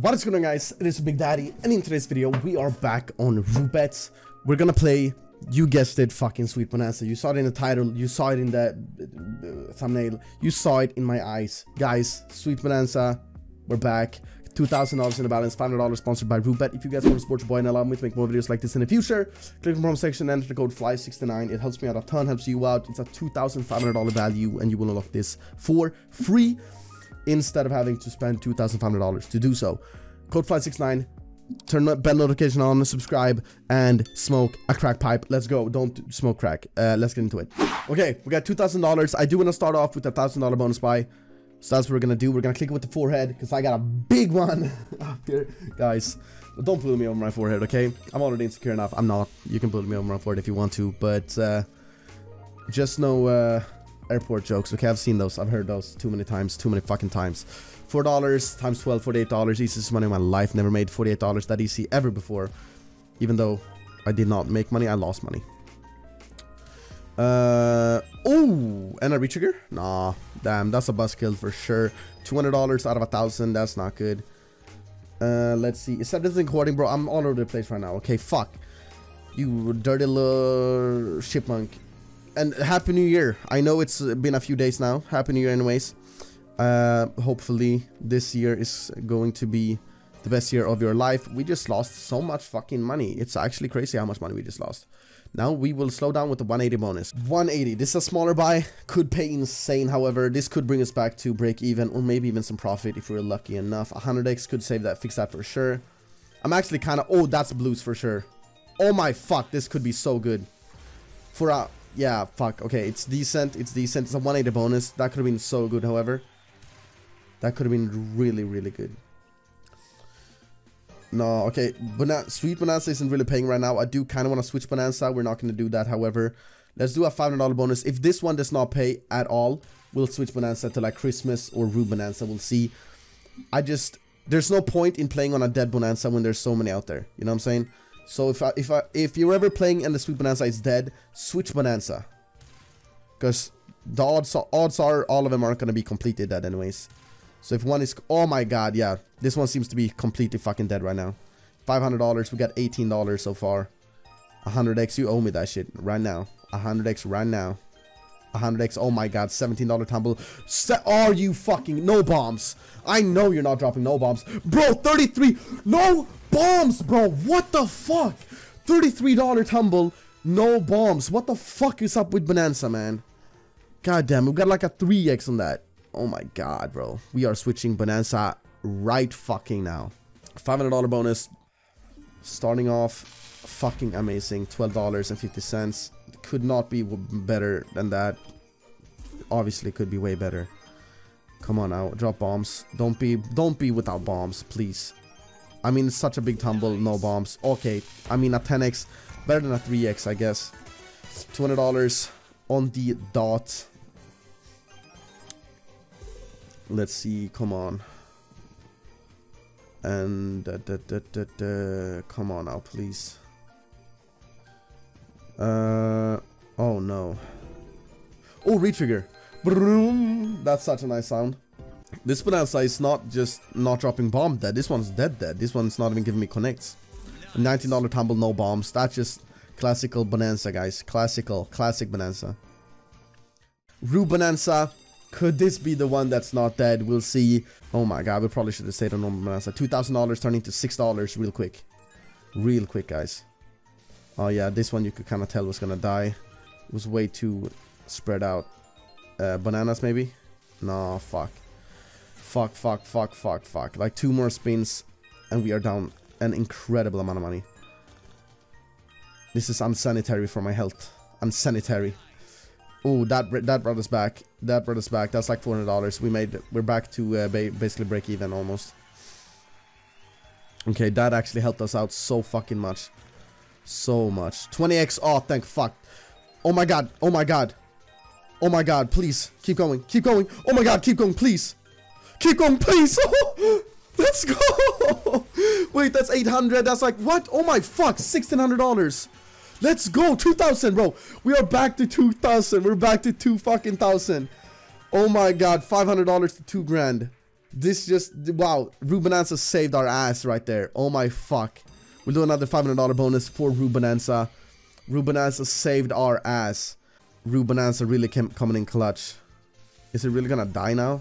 What is going on guys, it is Big Daddy and in today's video we are back on Roobet. We're gonna play, you guessed it, fucking Sweet Bonanza. You saw it in the title, you saw it in the uh, thumbnail, you saw it in my eyes. Guys, Sweet Bonanza, we're back. $2,000 in the balance, $500 sponsored by Roobet. If you guys want to support your boy and allow me to make more videos like this in the future, click the promo section, enter the code FLY69. It helps me out a ton, helps you out. It's a $2,500 value and you will unlock this for free instead of having to spend $2,500 to do so. Code FLY69, turn bell notification on, subscribe, and smoke a crack pipe. Let's go. Don't smoke crack. Uh, let's get into it. Okay, we got $2,000. I do want to start off with a $1,000 bonus buy. So that's what we're going to do. We're going to click it with the forehead because I got a big one up here. Guys, don't bully me over my forehead, okay? I'm already insecure enough. I'm not. You can bully me over my forehead if you want to, but uh, just know... Uh, airport jokes. Okay, I've seen those. I've heard those too many times. Too many fucking times. $4 times 12, $48. Easiest money in my life. Never made $48 that easy ever before. Even though I did not make money, I lost money. Uh, oh, NRB trigger? Nah, damn, that's a buzzkill for sure. $200 out of a thousand, that's not good. Uh, let's see. Is everything recording, bro? I'm all over the place right now. Okay, fuck. You dirty little chipmunk and happy new year. I know it's been a few days now. Happy new year anyways. Uh hopefully this year is going to be the best year of your life. We just lost so much fucking money. It's actually crazy how much money we just lost. Now we will slow down with the 180 bonus. 180 this is a smaller buy. Could pay insane however this could bring us back to break even or maybe even some profit if we're lucky enough. 100x could save that fix that for sure. I'm actually kind of oh that's blues for sure. Oh my fuck this could be so good. For a yeah, fuck. Okay, it's decent. It's decent. It's a 180 bonus. That could have been so good, however. That could have been really, really good. No, okay. Bana Sweet Bonanza isn't really paying right now. I do kind of want to switch Bonanza. We're not going to do that, however. Let's do a $500 bonus. If this one does not pay at all, we'll switch Bonanza to like Christmas or Rue Bonanza. We'll see. I just... There's no point in playing on a dead Bonanza when there's so many out there. You know what I'm saying? So if I, if I, if you're ever playing and the Sweet Bonanza is dead, switch Bonanza. Because the odds, odds are all of them aren't going to be completely dead anyways. So if one is... Oh my god, yeah. This one seems to be completely fucking dead right now. $500. We got $18 so far. 100x, you owe me that shit right now. 100x right now. 100x, oh my god, $17 tumble. Se are you fucking... No bombs. I know you're not dropping no bombs. Bro, 33... No bombs, bro. What the fuck? $33 tumble, no bombs. What the fuck is up with Bonanza, man? God damn, we got like a 3x on that. Oh my god, bro. We are switching Bonanza right fucking now. $500 bonus. Starting off fucking amazing. $12.50. Could not be better than that. Obviously could be way better. Come on now, drop bombs. Don't be don't be without bombs, please. I mean, it's such a big tumble, no bombs. Okay, I mean, a 10x, better than a 3x, I guess. $200 on the dot. Let's see, come on. And, uh, da, da, da, come on now, please. Uh, oh no. Oh, retrigger. That's such a nice sound. This Bonanza is not just not dropping bomb dead. This one's dead dead. This one's not even giving me connects. $19 tumble, no bombs. That's just classical Bonanza, guys. Classical, classic Bonanza. Rue Bonanza. Could this be the one that's not dead? We'll see. Oh my god, we probably should have stayed on normal Bonanza. $2,000 turning to $6 real quick. Real quick, guys. Oh yeah, this one you could kind of tell was gonna die. It was way too spread out. Uh, bananas maybe? No, fuck. Fuck, fuck, fuck, fuck, fuck. Like two more spins and we are down an incredible amount of money. This is unsanitary for my health. Unsanitary. Oh, that that brought us back. That brought us back. That's like $400. We made, we're back to uh, ba basically break even almost. Okay, that actually helped us out so fucking much. So much. 20x. Oh, thank fuck. Oh my god. Oh my god. Oh my god, please. Keep going. Keep going. Oh my god, keep going, please. Keep going, please. Let's go. Wait, that's 800. That's like, what? Oh my fuck. $1,600. Let's go. 2,000, bro. We are back to 2,000. We're back to 2 fucking thousand. Oh my god. $500 to 2 grand. This just, wow, Rubenanza saved our ass right there. Oh my fuck. We'll do another $500 bonus for Rubenanza. Rubenanza saved our ass. Rubenanza really came coming in clutch. Is it really gonna die now?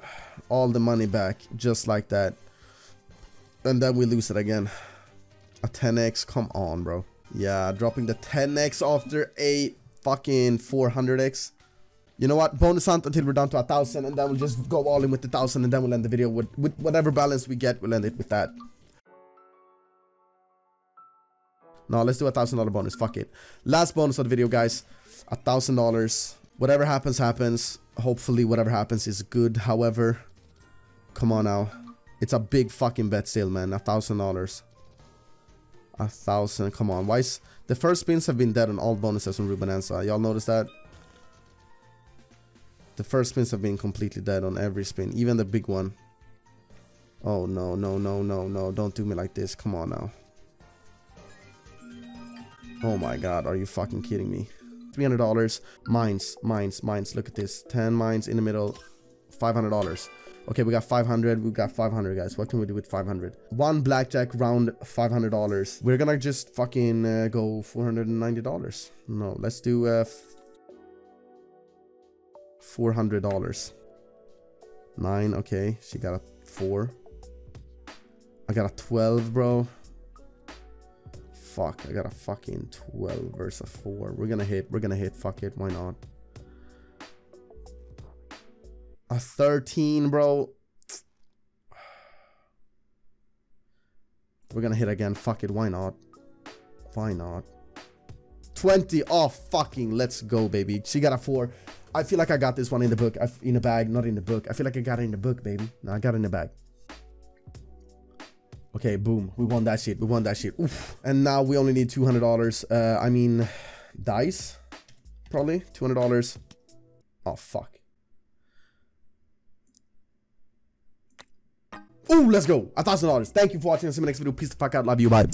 All the money back, just like that. And then we lose it again. A 10x, come on, bro. Yeah, dropping the 10x after a fucking 400x. You know what? Bonus hunt until we're down to a thousand, and then we'll just go all in with the thousand, and then we'll end the video with, with whatever balance we get. We'll end it with that. No, let's do a thousand dollar bonus. Fuck it. Last bonus of the video, guys. A thousand dollars. Whatever happens, happens. Hopefully, whatever happens is good. However, come on now. It's a big fucking bet still, man. A thousand dollars. A thousand. Come on. Why is the first spins have been dead on all bonuses on Rubenanza? Y'all notice that? The first spins have been completely dead on every spin, even the big one. Oh no, no, no, no, no. Don't do me like this. Come on now. Oh my god, are you fucking kidding me? $300. Mines, mines, mines. Look at this. 10 mines in the middle. $500. Okay, we got 500. We got 500, guys. What can we do with 500? One blackjack round, $500. We're gonna just fucking uh, go $490. No, let's do uh, $400. Nine, okay. She got a four. I got a 12, bro. Fuck, I got a fucking 12 versus a 4. We're gonna hit, we're gonna hit, fuck it, why not? A 13, bro. We're gonna hit again, fuck it, why not? Why not? 20, oh fucking, let's go, baby. She got a 4. I feel like I got this one in the book, in the bag, not in the book. I feel like I got it in the book, baby. No, I got it in the bag. Okay, boom. We won that shit. We won that shit. Oof. And now we only need $200. Uh, I mean, dice? Probably. $200. Oh, fuck. Oh, let's go. $1,000. Thank you for watching. See you in the next video. Peace the fuck out. Love you. Bye.